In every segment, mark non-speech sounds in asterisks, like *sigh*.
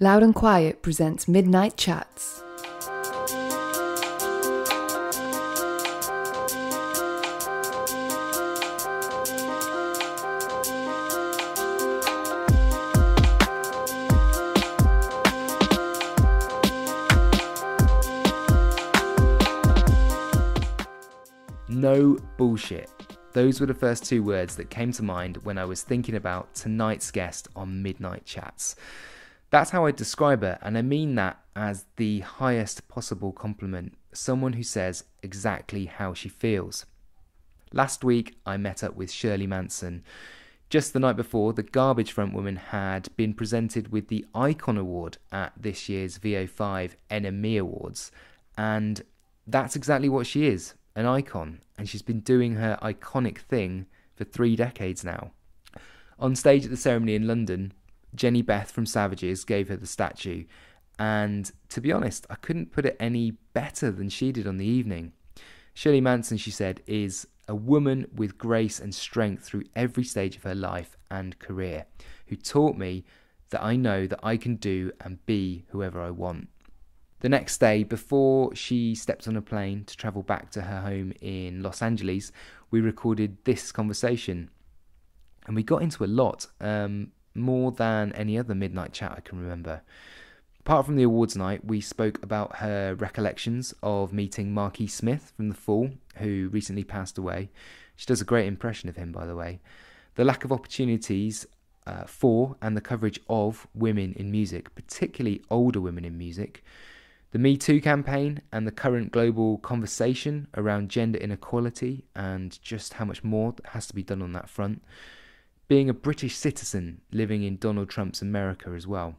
Loud and Quiet presents Midnight Chats. No bullshit. Those were the first two words that came to mind when I was thinking about tonight's guest on Midnight Chats. That's how I describe her, and I mean that as the highest possible compliment. Someone who says exactly how she feels. Last week, I met up with Shirley Manson. Just the night before, the Garbage Frontwoman had been presented with the Icon Award at this year's VO5 NME Awards, and that's exactly what she is an icon, and she's been doing her iconic thing for three decades now. On stage at the ceremony in London, Jenny Beth from Savages gave her the statue, and to be honest, I couldn't put it any better than she did on the evening. Shirley Manson, she said, is a woman with grace and strength through every stage of her life and career, who taught me that I know that I can do and be whoever I want. The next day, before she stepped on a plane to travel back to her home in Los Angeles, we recorded this conversation. And we got into a lot, um, more than any other midnight chat I can remember. Apart from the awards night, we spoke about her recollections of meeting Marquis Smith from The Fall, who recently passed away. She does a great impression of him, by the way. The lack of opportunities uh, for and the coverage of women in music, particularly older women in music. The Me Too campaign and the current global conversation around gender inequality and just how much more has to be done on that front. Being a British citizen living in Donald Trump's America as well.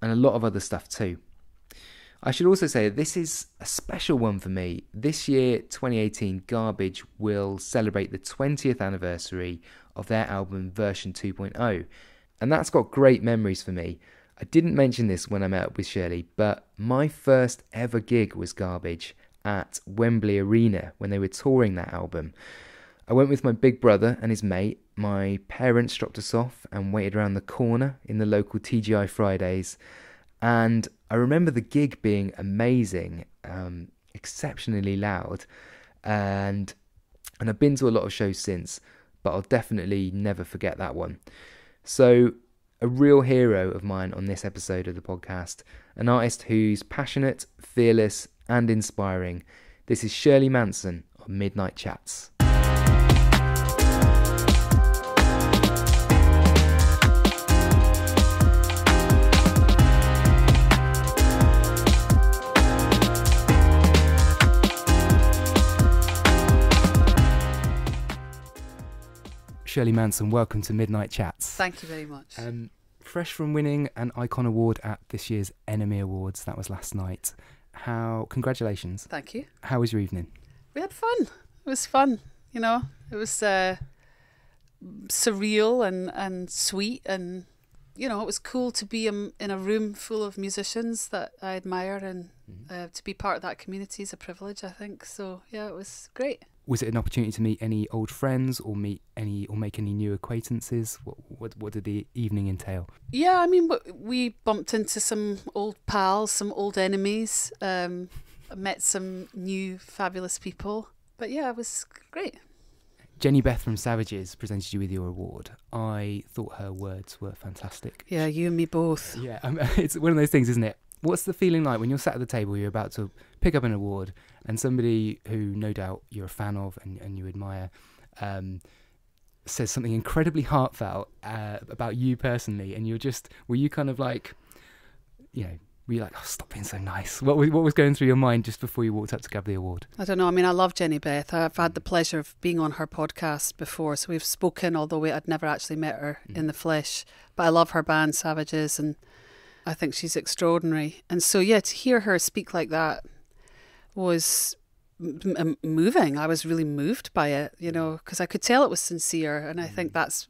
And a lot of other stuff too. I should also say this is a special one for me. This year, 2018, Garbage will celebrate the 20th anniversary of their album Version 2.0. And that's got great memories for me. I didn't mention this when I met up with Shirley, but my first ever gig was Garbage at Wembley Arena when they were touring that album. I went with my big brother and his mate. My parents dropped us off and waited around the corner in the local TGI Fridays. And I remember the gig being amazing, um, exceptionally loud. And and I've been to a lot of shows since, but I'll definitely never forget that one. So a real hero of mine on this episode of the podcast, an artist who's passionate, fearless, and inspiring. This is Shirley Manson on Midnight Chats. Shirley Manson, welcome to Midnight Chats. Thank you very much. Um, fresh from winning an Icon Award at this year's NME Awards, that was last night. How? Congratulations. Thank you. How was your evening? We had fun. It was fun. You know, it was uh, surreal and and sweet, and you know, it was cool to be in, in a room full of musicians that I admire, and uh, to be part of that community is a privilege. I think so. Yeah, it was great. Was it an opportunity to meet any old friends or meet any or make any new acquaintances? What what, what did the evening entail? Yeah, I mean, we bumped into some old pals, some old enemies, um, met some new fabulous people. But yeah, it was great. Jenny Beth from Savages presented you with your award. I thought her words were fantastic. Yeah, you and me both. Yeah, um, *laughs* it's one of those things, isn't it? What's the feeling like when you're sat at the table, you're about to pick up an award, and somebody who no doubt you're a fan of and, and you admire um, says something incredibly heartfelt uh, about you personally, and you're just, were you kind of like, you know, were you like, oh, stop being so nice? What was, what was going through your mind just before you walked up to grab the award? I don't know. I mean, I love Jenny Beth. I've had the pleasure of being on her podcast before, so we've spoken, although we, I'd never actually met her Mm. in the flesh. But I love her band, Savages, and I think she's extraordinary. And so, yeah, to hear her speak like that was m- moving. I was really moved by it, you know, because I could tell it was sincere. And I think that's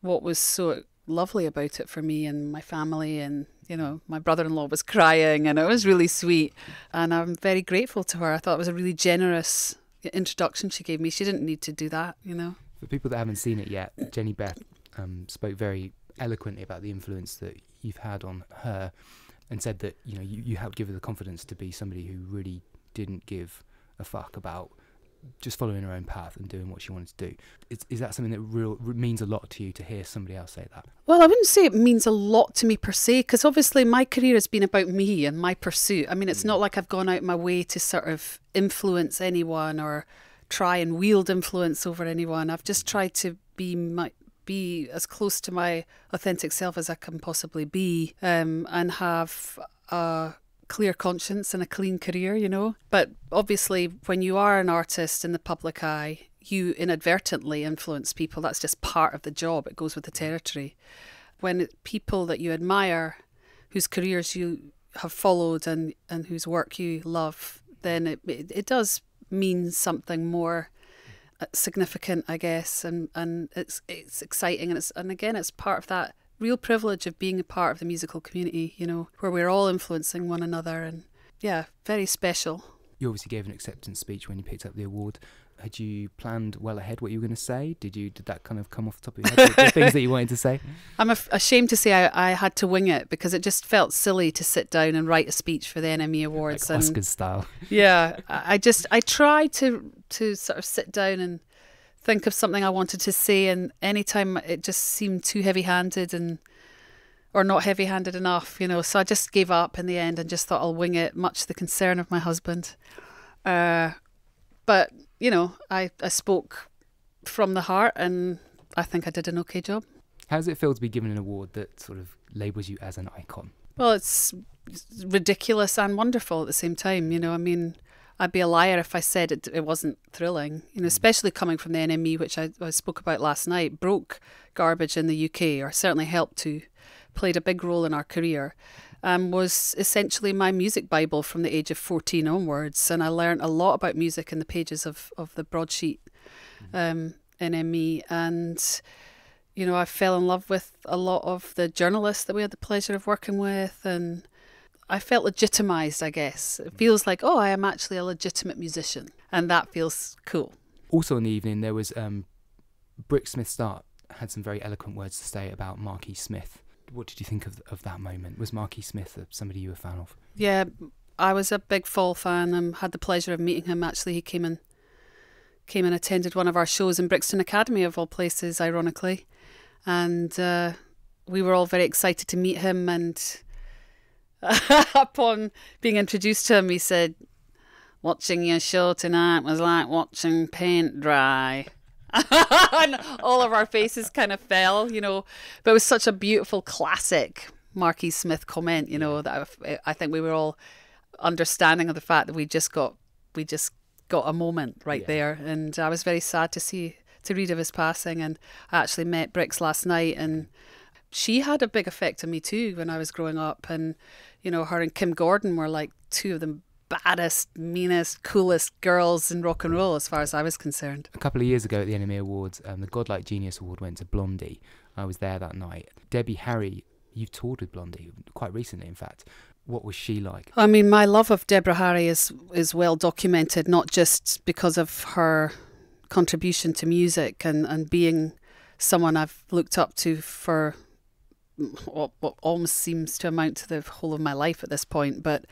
what was so lovely about it for me and my family. And, you know, my brother in law was crying and it was really sweet. And I'm very grateful to her. I thought it was a really generous introduction she gave me. She didn't need to do that, you know. For people that haven't seen it yet, Jenny Beth um, spoke very eloquently about the influence that you've had on her, and said that you know you, you helped give her the confidence to be somebody who really didn't give a fuck about just following her own path and doing what she wanted to do. Is, is that something that real means a lot to you to hear somebody else say that? Well, I wouldn't say it means a lot to me per se, because obviously my career has been about me and my pursuit. I mean, it's mm. not like I've gone out my way to sort of influence anyone or try and wield influence over anyone. I've just mm. tried to be my be as close to my authentic self as I can possibly be, um, and have a clear conscience and a clean career, you know. But obviously, when you are an artist in the public eye, you inadvertently influence people. That's just part of the job, it goes with the territory. When people that you admire, whose careers you have followed and, and whose work you love, then it, it, it does mean something more Uh, significant, I guess, and, and it's it's exciting and it's and again it's part of that real privilege of being a part of the musical community, you know, where we're all influencing one another and yeah, very special. You obviously gave an acceptance speech when you picked up the award. Had you planned well ahead what you were going to say? Did you did that kind of come off the top of your head? the things that you wanted to say? *laughs* I'm ashamed to say I, I, had to wing it because it just felt silly to sit down and write a speech for the NME Awards. Like Oscars style. *laughs* Yeah, I just I tried to to sort of sit down and think of something I wanted to say, and anytime it just seemed too heavy handed and or not heavy handed enough, you know. So I just gave up in the end and just thought I'll wing it, much to the concern of my husband. Uh, but, you know, I, I spoke from the heart and I think I did an okay job. How does it feel to be given an award that sort of labels you as an icon? Well, it's ridiculous and wonderful at the same time. You know, I mean, I'd be a liar if I said it, it wasn't thrilling. You know, mm. especially coming from the NME, which I, I spoke about last night, broke garbage in the UK, or certainly helped to, played a big role in our career. Um, was essentially my music bible from the age of 14 onwards, and I learned a lot about music in the pages of, of the broadsheet mm. um, NME, and you know I fell in love with a lot of the journalists that we had the pleasure of working with, and I felt legitimized, I guess. It feels like, oh, I am actually a legitimate musician. And that feels cool. Also in the evening, there was um, Brix Smith Start had some very eloquent words to say about Marky Smith. What did you think of, of that moment? Was Marky Smith somebody you were a fan of? Yeah, I was a big Fall fan and had the pleasure of meeting him. Actually, he came and came and attended one of our shows in Brixton Academy, of all places, ironically. And uh, we were all very excited to meet him and *laughs* Upon being introduced to him, he said, Watching your show tonight was like watching paint dry. *laughs* and all of our faces kind of fell, you know. But it was such a beautiful, classic Marky Smith comment, you know, that I think we were all understanding of the fact that we just got we just got a moment right yeah. there, and I was very sad to see to read of his passing. And I actually met Brix last night, and she had a big effect on me too when I was growing up. And, you know, her and Kim Gordon were like two of the baddest, meanest, coolest girls in rock and roll as far as I was concerned. A couple of years ago at the NME Awards, um, the Godlike Genius Award went to Blondie. I was there that night. Debbie Harry, you've toured with Blondie quite recently, in fact. What was she like? I mean, my love of Deborah Harry is is well documented, not just because of her contribution to music and, and being someone I've looked up to for what, what almost seems to amount to the whole of my life at this point. But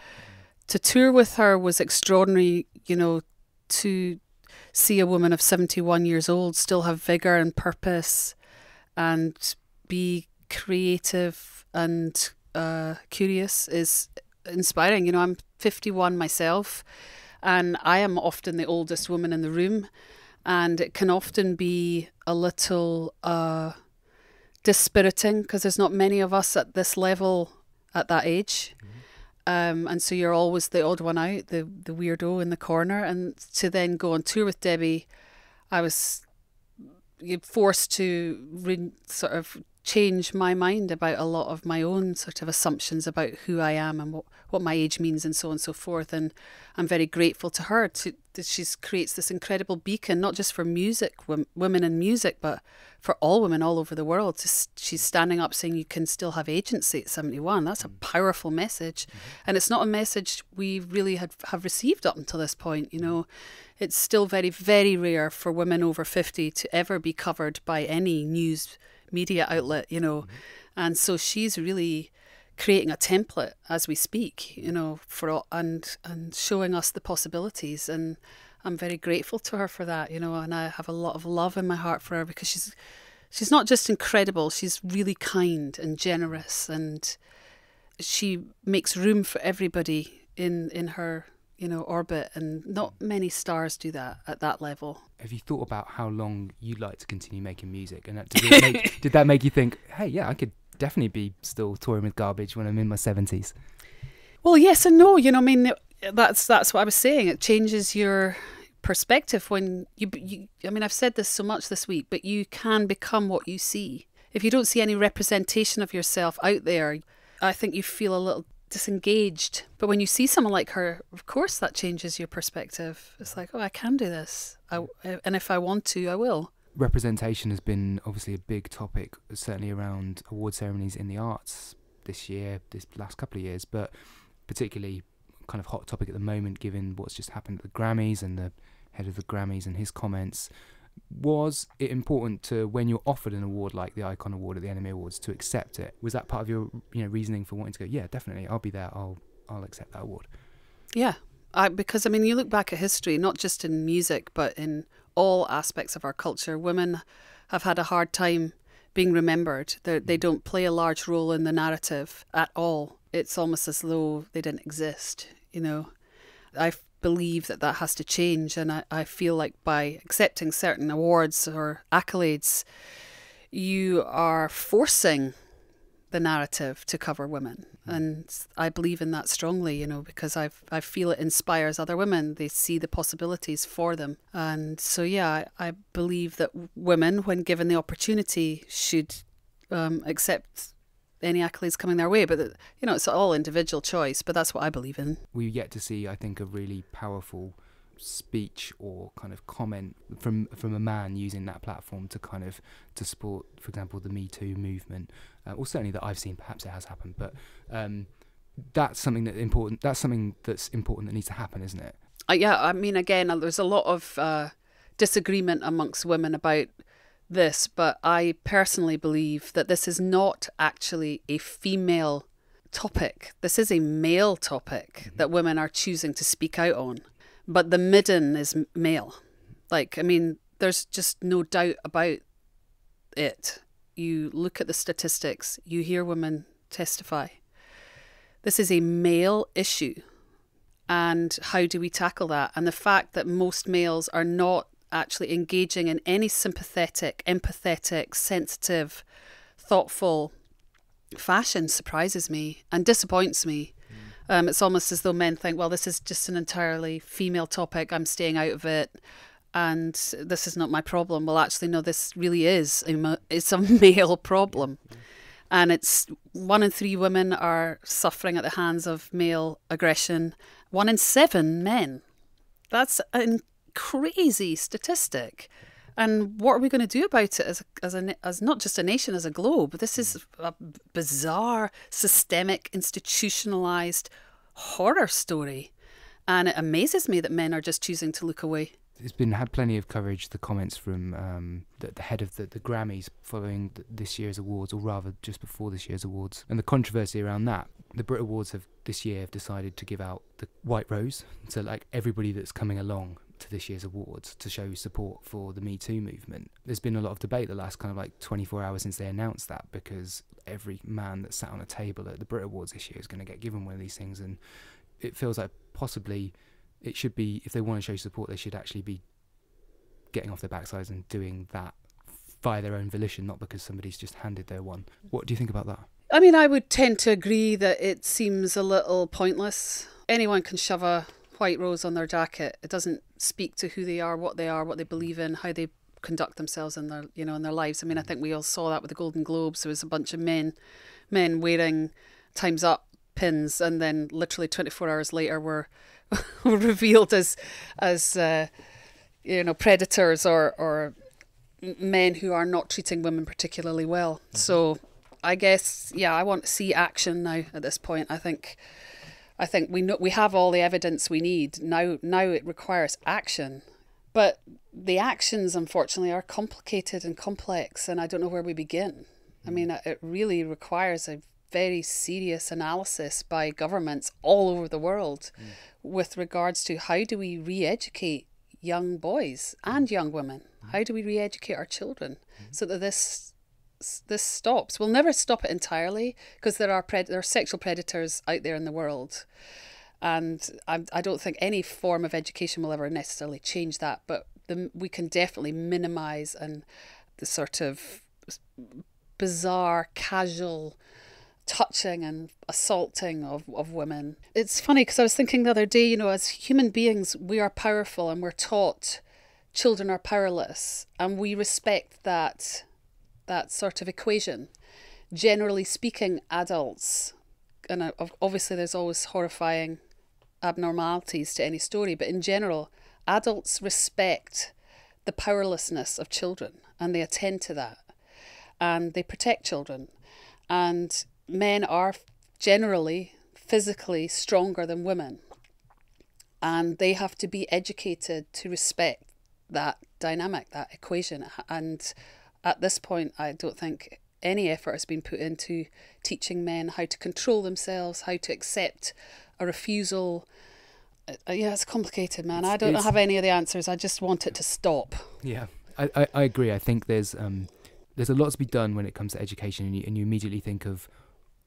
to tour with her was extraordinary, you know, to see a woman of 71 years old still have vigor and purpose and be creative and uh, curious is inspiring. You know, I'm 51 myself, and I am often the oldest woman in the room, and it can often be a little. Uh, dispiriting because there's not many of us at this level at that age. Mm-hmm. Um, and so you're always the odd one out, the the weirdo in the corner. And to then go on tour with Debbie, I was forced to re- sort of change my mind about a lot of my own sort of assumptions about who I am and what, what my age means and so on and so forth. And I'm very grateful to her to she creates this incredible beacon, not just for music, women in music, but for all women all over the world. She's standing up saying you can still have agency at 71. That's a mm. powerful message. Mm-hmm. And it's not a message we really had, have received up until this point. You know, it's still very, very rare for women over 50 to ever be covered by any news media outlet, you know. And so she's really creating a template as we speak, you know, for all, and and showing us the possibilities. And I'm very grateful to her for that, you know. And I have a lot of love in my heart for her because she's she's not just incredible; she's really kind and generous, and she makes room for everybody in in her you know orbit. And not many stars do that at that level. Have you thought about how long you'd like to continue making music? And that, *laughs* did, it make, did that make you think, hey, yeah, I could definitely be still touring with Garbage when I'm in my seventies? Well, yes and no. You know, I mean, that's that's what I was saying. It changes your perspective when you, you. I mean, I've said this so much this week, but you can become what you see. If you don't see any representation of yourself out there, I think you feel a little disengaged. But when you see someone like her, of course, that changes your perspective. It's like, oh, I can do this, I, and if I want to, I will representation has been obviously a big topic, certainly around award ceremonies in the arts this year, this last couple of years, but particularly kind of hot topic at the moment, given what's just happened at the Grammys and the head of the Grammys and his comments. Was it important to when you're offered an award like the Icon Award at the NME Awards to accept it? Was that part of your you know reasoning for wanting to go? Yeah, definitely, I'll be there. I'll I'll accept that award. Yeah, I, because I mean, you look back at history, not just in music, but in all aspects of our culture. Women have had a hard time being remembered. They're, they do not play a large role in the narrative at all. It's almost as though they didn't exist, you know. I believe that that has to change, and I, I feel like by accepting certain awards or accolades, you are forcing the narrative to cover women. And I believe in that strongly, you know, because I I feel it inspires other women. They see the possibilities for them. And so, yeah, I, I believe that women, when given the opportunity, should um, accept any accolades coming their way. But, you know, it's all individual choice, but that's what I believe in. We get to see, I think, a really powerful speech or kind of comment from from a man using that platform to kind of to support, for example, the Me Too movement, uh, or certainly that I've seen. Perhaps it has happened, but um, that's something that important. That's something that's important that needs to happen, isn't it? Uh, yeah, I mean, again, uh, there's a lot of uh, disagreement amongst women about this, but I personally believe that this is not actually a female topic. This is a male topic mm-hmm. that women are choosing to speak out on but the midden is male. Like, I mean, there's just no doubt about it. You look at the statistics, you hear women testify. This is a male issue. And how do we tackle that? And the fact that most males are not actually engaging in any sympathetic, empathetic, sensitive, thoughtful fashion surprises me and disappoints me. Um, it's almost as though men think, well, this is just an entirely female topic. I'm staying out of it, and this is not my problem. Well, actually, no, this really is a, it's a *laughs* male problem, and it's one in three women are suffering at the hands of male aggression. One in seven men. That's a crazy statistic. And what are we going to do about it as as a, as not just a nation, as a globe? This is a bizarre, systemic, institutionalized horror story, and it amazes me that men are just choosing to look away. it's been had plenty of coverage. The comments from um, the, the, head of the, the Grammys following this year's awards, or rather just before this year's awards, and the controversy around that. The Brit Awards have this year have decided to give out the White Rose to like everybody that's coming along to this year's awards to show support for the Me Too movement. There's been a lot of debate the last kind of like 24 hours since they announced that because every man that sat on a table at the Brit Awards this year is going to get given one of these things, and it feels like possibly it should be if they want to show support, they should actually be getting off their backsides and doing that via their own volition, not because somebody's just handed their one. What do you think about that? I mean, I would tend to agree that it seems a little pointless. Anyone can shove a white rose on their jacket. It doesn't speak to who they are, what they are, what they believe in, how they conduct themselves in their you know in their lives. I mean, I think we all saw that with the Golden Globes. There was a bunch of men, men wearing Times Up pins, and then literally 24 hours later were were *laughs* revealed as as uh, you know predators or or men who are not treating women particularly well. Mm-hmm. So I guess yeah, I want to see action now at this point. I think I think we know we have all the evidence we need now. Now it requires action, but the actions, unfortunately, are complicated and complex, and I don't know where we begin. I mean, it really requires a very serious analysis by governments all over the world mm. with regards to how do we re educate young boys and young women? Mm. How do we re educate our children mm. so that this this stops? We'll never stop it entirely because there are pred- there are sexual predators out there in the world and I, I don't think any form of education will ever necessarily change that but the, we can definitely minimize and the sort of bizarre casual touching and assaulting of, of women it's funny because i was thinking the other day you know as human beings we are powerful and we're taught children are powerless and we respect that that sort of equation generally speaking adults and uh, obviously there's always horrifying abnormalities to any story, but in general, adults respect the powerlessness of children and they attend to that and they protect children. And men are generally physically stronger than women and they have to be educated to respect that dynamic, that equation. And at this point, I don't think any effort has been put into teaching men how to control themselves, how to accept a refusal. Uh, yeah, it's complicated, man. It's, I don't have any of the answers. I just want it to stop. Yeah, I, I, I agree. I think there's um there's a lot to be done when it comes to education, and you, and you immediately think of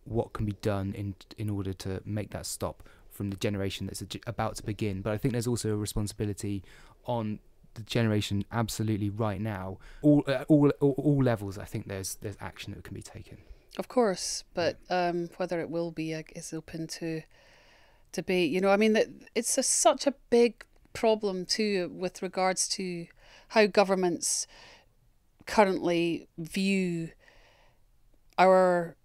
what can be done in in order to make that stop from the generation that's about to begin. But I think there's also a responsibility on the generation absolutely right now. All uh, all, all all levels. I think there's there's action that can be taken. Of course, but um, whether it will be is open to debate. You know, I mean, that it's a, such a big problem too with regards to how governments currently view our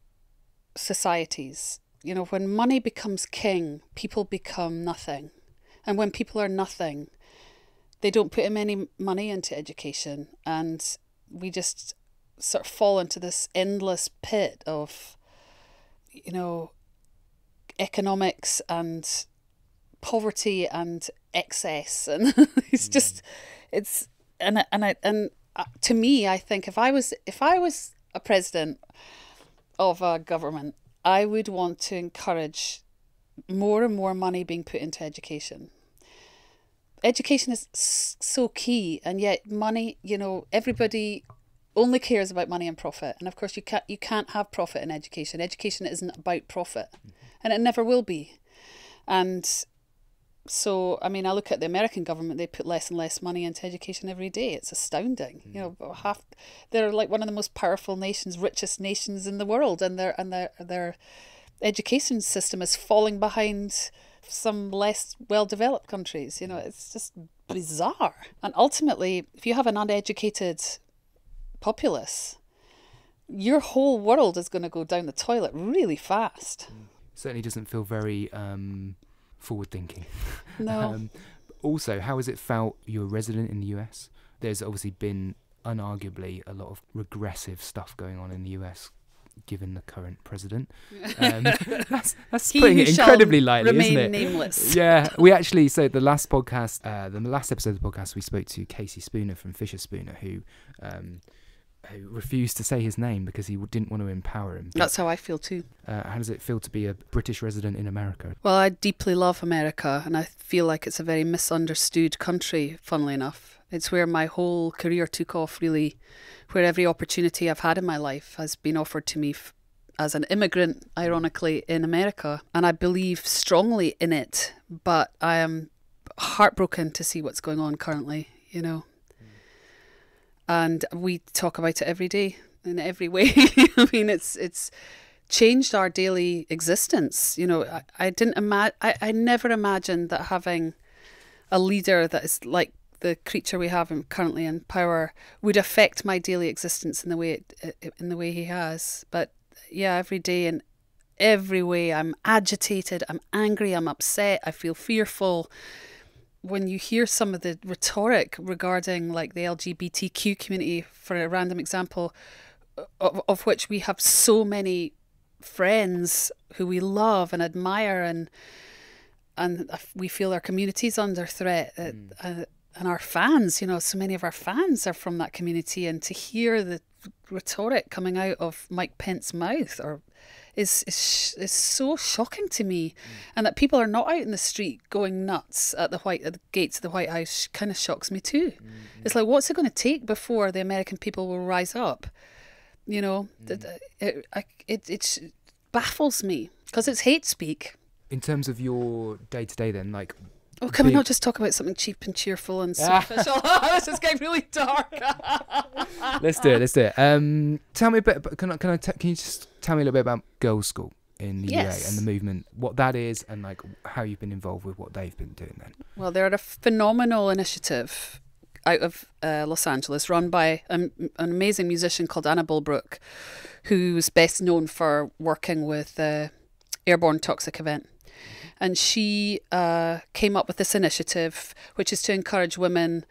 societies. You know, when money becomes king, people become nothing. And when people are nothing, they don't put in any money into education. And we just sort of fall into this endless pit of, you know, economics and poverty and excess *laughs* and it's just it's and and I and uh, to me I think if I was if I was a president of a government I would want to encourage more and more money being put into education education is so key and yet money you know everybody only cares about money and profit and of course you can't you can't have profit in education education isn't about profit mm-hmm and it never will be. And so, I mean, I look at the American government; they put less and less money into education every day. It's astounding. Mm. You know, half they're like one of the most powerful nations, richest nations in the world, and their and their their education system is falling behind some less well developed countries. You know, it's just bizarre. And ultimately, if you have an uneducated populace, your whole world is going to go down the toilet really fast. Certainly doesn't feel very um, forward thinking. No. *laughs* um, also, how has it felt? You're a resident in the US. There's obviously been unarguably a lot of regressive stuff going on in the US given the current president. *laughs* Um, that's that's putting it incredibly lightly, isn't it? Nameless. Yeah, we actually so the last podcast, uh, the last episode of the podcast, we spoke to Casey Spooner from Fischerspooner, who um, who refused to say his name because he didn't want to empower him. But, That's how I feel too. Uh, how does it feel to be a British resident in America? Well, I deeply love America and I feel like it's a very misunderstood country, funnily enough. It's where my whole career took off, really, where every opportunity I've had in my life has been offered to me as an immigrant, ironically, in America. And I believe strongly in it, but I am heartbroken to see what's going on currently, you know and we talk about it every day in every way. *laughs* I mean, it's it's changed our daily existence. You know, I, I didn't imagine. I, I never imagined that having a leader that is like the creature we have currently in power would affect my daily existence in the way it, in the way he has. But yeah, every day in every way, I'm agitated. I'm angry. I'm upset. I feel fearful when you hear some of the rhetoric regarding like the LGBTQ community, for a random example, of, of which we have so many friends who we love and admire and and we feel our communities under threat. Mm. Uh, and our fans, you know, so many of our fans are from that community, and to hear the rhetoric coming out of Mike Pence's mouth or is is is so shocking to me, mm. and that people are not out in the street going nuts at the white at the gates of the White House kind of shocks me too. Mm-hmm. It's like what's it going to take before the American people will rise up? You know, mm. it, it it it baffles me because it's hate speak. In terms of your day to day, then, like Oh, can we not just talk about something cheap and cheerful and *laughs* superficial? *laughs* this is getting really dark. *laughs* let's do it. Let's do it. Um, tell me a bit. Can I? Can I? T- can you just tell me a little bit about Girls' School in the yes. UA and the movement, what that is, and like how you've been involved with what they've been doing then? Well, they're a phenomenal initiative out of uh, Los Angeles, run by an, an, amazing musician called Anna Bulbrook, who's best known for working with the Airborne Toxic Event and she uh, came up with this initiative, which is to encourage women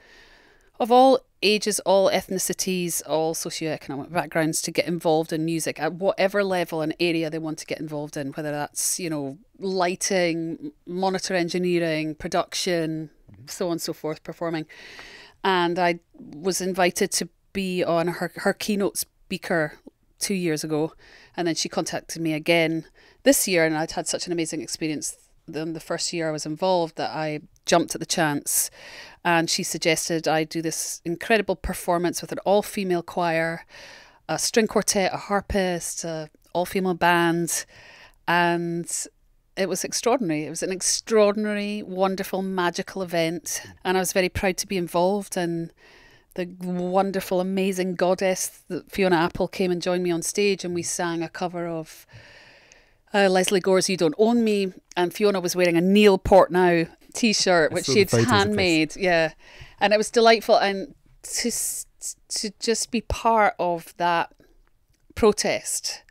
of all ages, all ethnicities, all socioeconomic backgrounds to get involved in music at whatever level and area they want to get involved in, whether that's, you know, lighting, monitor engineering, production, so on and so forth, performing. And I was invited to be on her, her keynote speaker two years ago. And then she contacted me again this year, and I'd had such an amazing experience the first year I was involved that I jumped at the chance. And she suggested I do this incredible performance with an all female choir, a string quartet, a harpist, a all female band. And it was extraordinary. It was an extraordinary, wonderful, magical event. And I was very proud to be involved and the wonderful, amazing goddess Fiona Apple came and joined me on stage and we sang a cover of uh, Lesley Gore's You Don't Own Me, and Fiona was wearing a Neil Portnow t shirt, which she'd handmade. Yeah. And it was delightful. And to, to just be part of that protest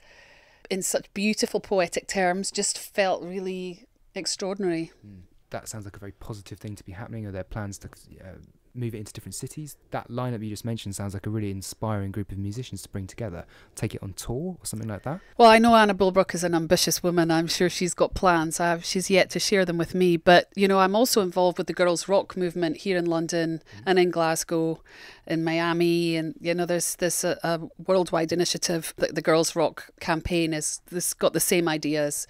in such beautiful poetic terms just felt really extraordinary. Mm. That sounds like a very positive thing to be happening. Are there plans to uh, move it into different cities. That lineup you just mentioned sounds like a really inspiring group of musicians to bring together. Take it on tour or something like that. Well, I know Anna Bulbrook is an ambitious woman. I'm sure she's got plans. Have, she's yet to share them with me. But you know, I'm also involved with the girls' rock movement here in London mm-hmm. and in Glasgow, in Miami, and you know, there's this a, a worldwide initiative that the girls' rock campaign is. This got the same ideas.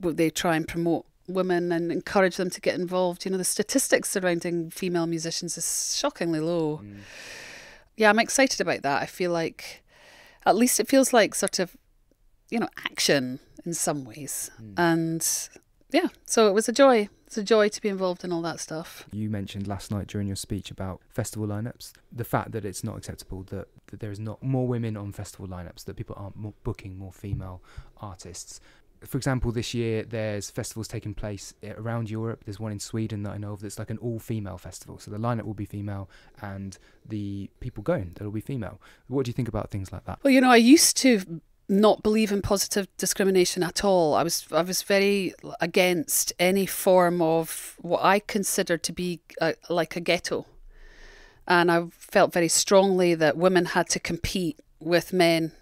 They try and promote women and encourage them to get involved. You know, the statistics surrounding female musicians is shockingly low. Mm. Yeah, I'm excited about that. I feel like at least it feels like sort of, you know, action in some ways. Mm. And yeah, so it was a joy. It's a joy to be involved in all that stuff. You mentioned last night during your speech about festival lineups, the fact that it's not acceptable that, that there is not more women on festival lineups, that people aren't more booking more female artists for example, this year there's festivals taking place eh, around Europe. There's one in Sweden that I know of that's like an all female festival. So the lineup will be female and the people going, that'll be female. What do you think about things like that? Well, you know, I used to not believe in positive discrimination at all. I was I was very against any form of what I considered to be a, like a ghetto. And I felt very strongly that women had to compete with men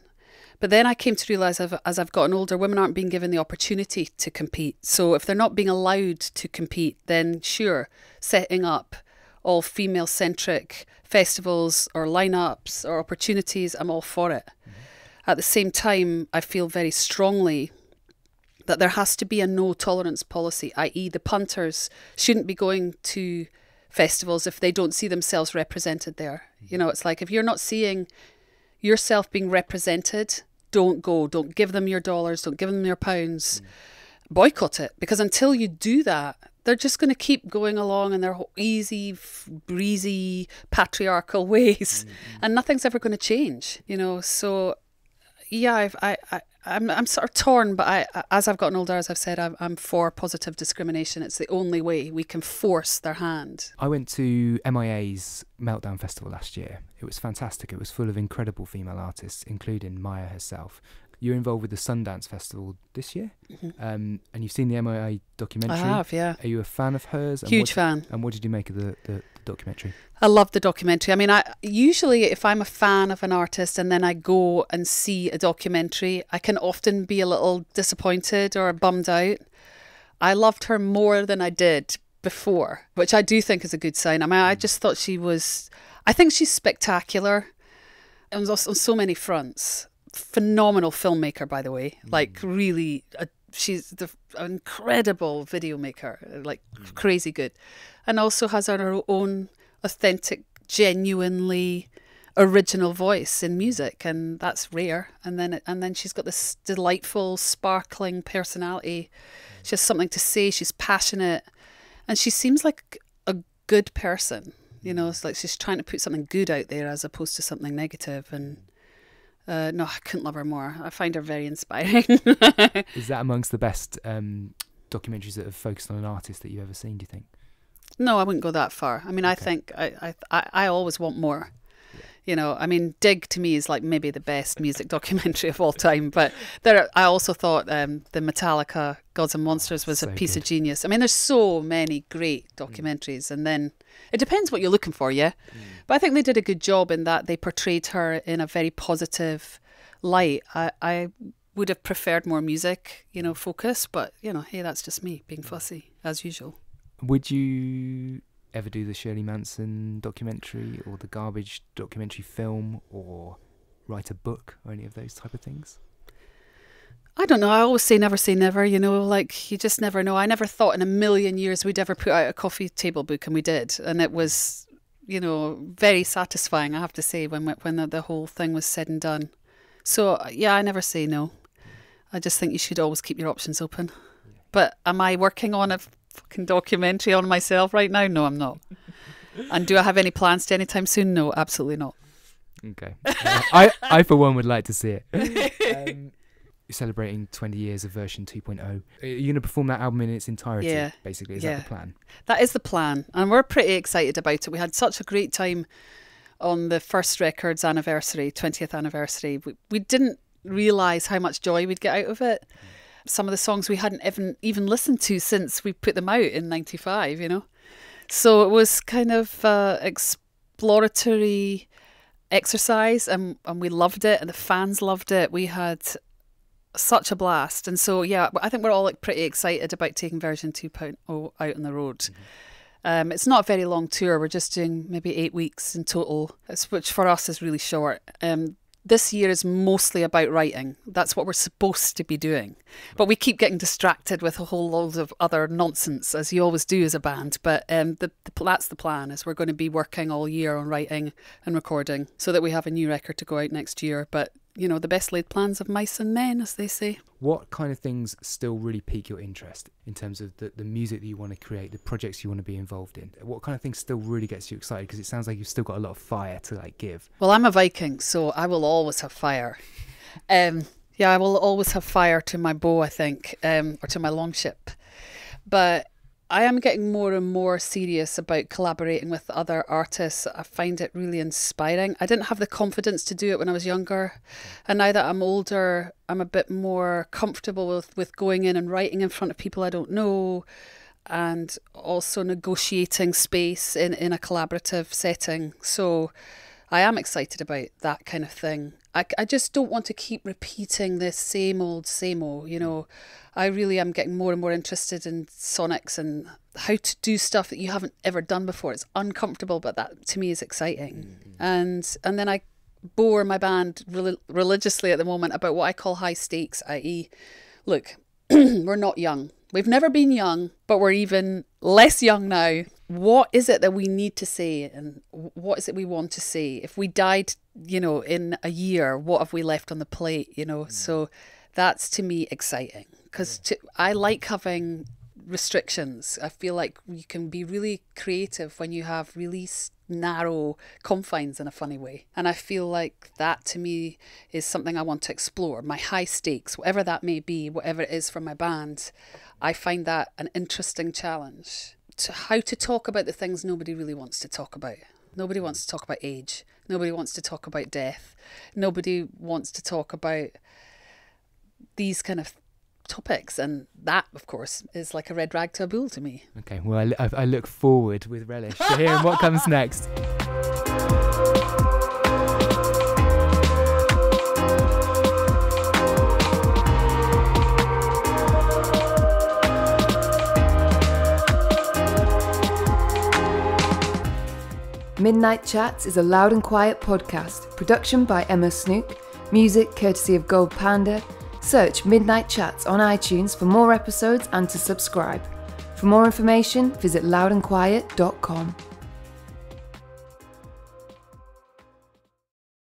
but then I came to realise as I've gotten older, women aren't being given the opportunity to compete. So if they're not being allowed to compete, then sure, setting up all female centric festivals or lineups or opportunities, I'm all for it. Mm-hmm. At the same time, I feel very strongly that there has to be a no tolerance policy, i.e., the punters shouldn't be going to festivals if they don't see themselves represented there. Mm-hmm. You know, it's like if you're not seeing yourself being represented don't go. Don't give them your dollars. Don't give them your pounds. Mm. Boycott it because until you do that, they're just going to keep going along in their easy, breezy, patriarchal *laughs* ways, mm-hmm. and nothing's ever going to change. You know. So, yeah, I've, I, I, I'm, I'm sort of torn, but I, as I've gotten older, as I've said, I'm, I'm for positive discrimination. It's the only way we can force their hand. I went to MIA's Meltdown Festival last year. It was fantastic. It was full of incredible female artists, including Maya herself. You're involved with the Sundance Festival this year, mm-hmm. um, and you've seen the MIA documentary. I have, yeah. Are you a fan of hers? Huge fan. And what did you make of the, the, documentary? I love the documentary. I mean, I usually if I'm a fan of an artist and then I go and see a documentary, I can often be a little disappointed or bummed out. I loved her more than I did before, which I do think is a good sign. I mean, I just thought she was, I think she's spectacular on, on so many fronts. Phenomenal filmmaker, by the way. Mm. Like, really, a, she's the an incredible video maker, like mm. crazy good. And also has her own authentic, genuinely original voice in music and that's rare and then and then she's got this delightful sparkling personality she has something to say she's passionate and she seems like a good person you know it's like she's trying to put something good out there as opposed to something negative and uh, no i couldn't love her more i find her very inspiring *laughs* Is that amongst the best um, documentaries that have focused on an artist that you've ever seen? Do you think? no i wouldn't go that far i mean i think I, I i i always want more you know i mean dig to me is like maybe the best music *laughs* documentary of all time but there i also thought um, the metallica gods and monsters was So a piece of genius. I mean there's so many great mm. documentaries and then it depends what you're looking for yeah? Mm. But i think they did a good job in that they portrayed her in a very positive light. I i would have preferred more music you know focus but you know hey that's just me being mm. fussy as usual. Would you ever do the Shirley Manson documentary or the Garbage documentary film or write a book or any of those type of things? I don't know. I always say never say never, you know, like you just never know. I never thought in a million years we'd ever put out a coffee table book and we did. And it was, you know, very satisfying, I have to say, when when the, the whole thing was said and done. So, yeah, I never say no. I just think you should always keep your options open. But am I working on a fucking documentary on myself right now? No, I'm not. *laughs* and do I have any plans to anytime soon? No, absolutely not. Okay. Uh, I, I, for one, would like to see it. *laughs* Um, you're celebrating 20 years of version 2.0. Are you going to perform that album in its entirety, Yeah. basically? Is Yeah. that the plan? That is the plan, and we're pretty excited about it. We had such a great time on the first record's anniversary, 20th anniversary. We, we didn't realise how much joy we'd get out of it. Some of the songs we hadn't even even listened to since we put them out in '95, you know. So it was kind of uh, exploratory exercise, and and we loved it, and the fans loved it. We had such a blast. And so, yeah, I think we're all like pretty excited about taking version 2.0 out on the road. Um, it's not a very long tour. We're just doing maybe eight weeks in total, which for us is really short. Um, this year is mostly about writing. That's what we're supposed to be doing. But we keep getting distracted with a whole load of other nonsense, as you always do as a band. But um, the, the, that's the plan, is we're going to be working all year on writing and recording so that we have a new record to go out next year. But, you know, the best laid plans of mice and men, as they say. What kind of things still really pique your interest in terms of the, the music that you want to create, the projects you want to be involved in? What kind of things still really gets you excited? Because it sounds like you've still got a lot of fire to like give. Well, I'm a Viking, so I will always have fire. *laughs* Um, yeah, I will always have fire to my bow, I think, um, or to my longship. But I am getting more and more serious about collaborating with other artists. I find it really inspiring. I didn't have the confidence to do it when I was younger. And now that I'm older, I'm a bit more comfortable with, with going in and writing in front of people I don't know and also negotiating space in, in a collaborative setting. So I am excited about that kind of thing. I, I just don't want to keep repeating the same old, same old, you know. I really am getting more and more interested in sonics and how to do stuff that you haven't ever done before. It's uncomfortable, but that to me is exciting. Mm-hmm. And and then I bore my band rel- religiously at the moment about what I call high stakes, i.e., look, *clears throat* we're not young. We've never been young, but we're even less young now. What is it that we need to say and what is it we want to say? If we died, you know, in a year, what have we left on the plate, you know? Mm. So that's to me exciting because I like having restrictions. I feel like you can be really creative when you have really narrow confines in a funny way. And I feel like that to me is something I want to explore. My high stakes, whatever that may be, whatever it is for my band, I find that an interesting challenge. To how to talk about the things nobody really wants to talk about. Nobody wants to talk about age. Nobody wants to talk about death. Nobody wants to talk about these kind of topics. And that, of course, is like a red rag to a bull to me. Okay, well, I, I look forward with relish to hearing what comes *laughs* next. Midnight Chats is a loud and quiet podcast. Production by Emma Snook. Music courtesy of Gold Panda. Search Midnight Chats on iTunes for more episodes and to subscribe. For more information, visit loudandquiet.com.